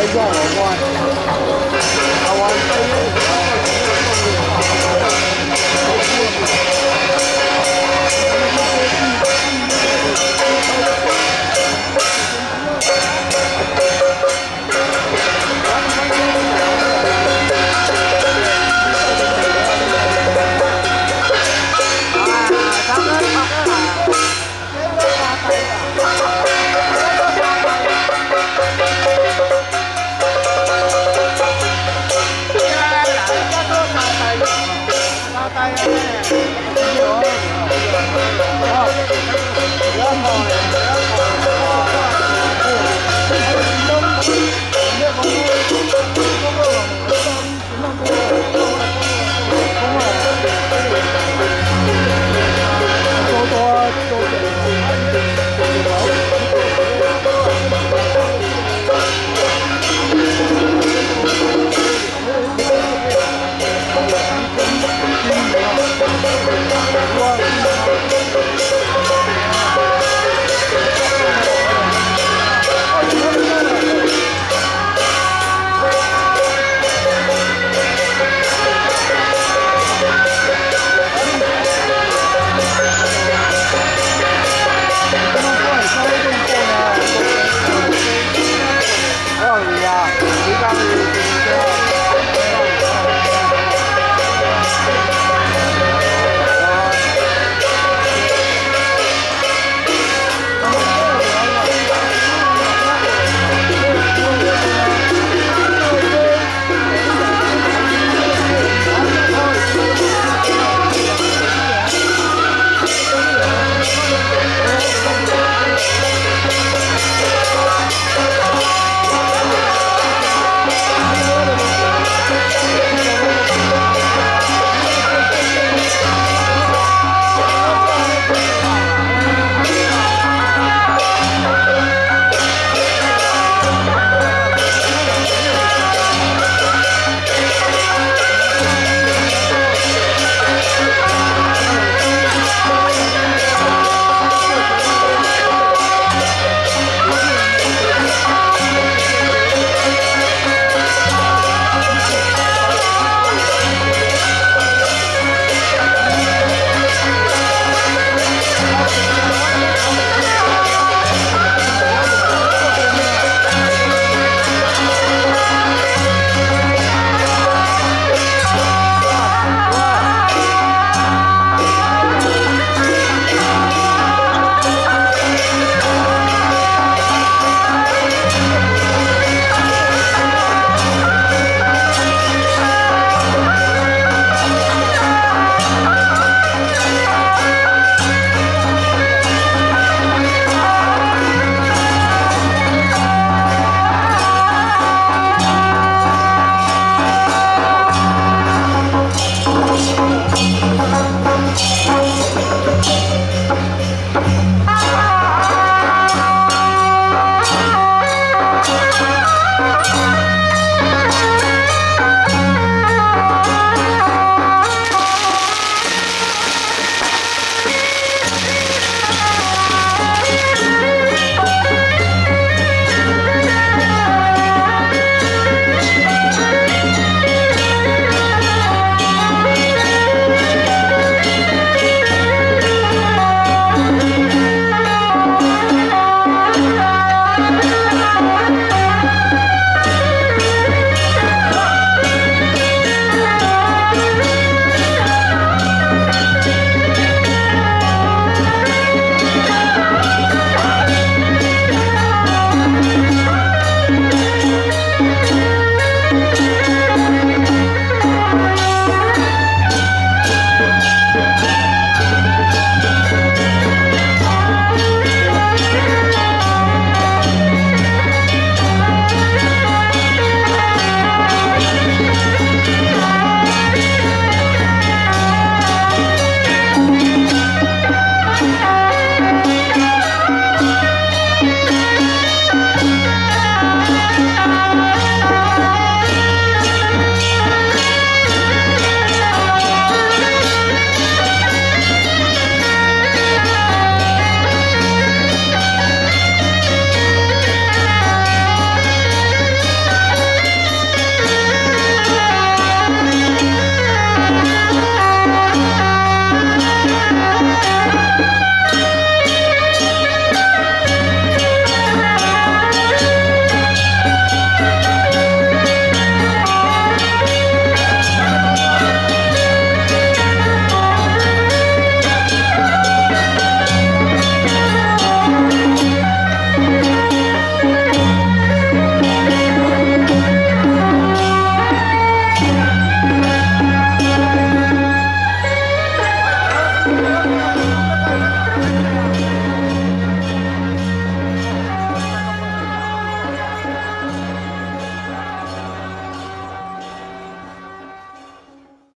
拍照，我过来